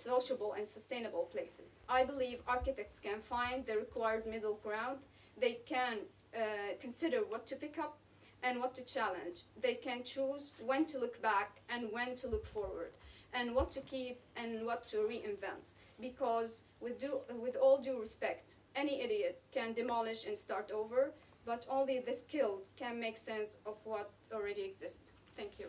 sociable and sustainable places. I believe architects can find the required middle ground. They can uh, consider what to pick up and what to challenge. They can choose when to look back and when to look forward, and what to keep and what to reinvent. Because, with, due, with all due respect, any idiot can demolish and start over, but only the skilled can make sense of what already exists. Thank you.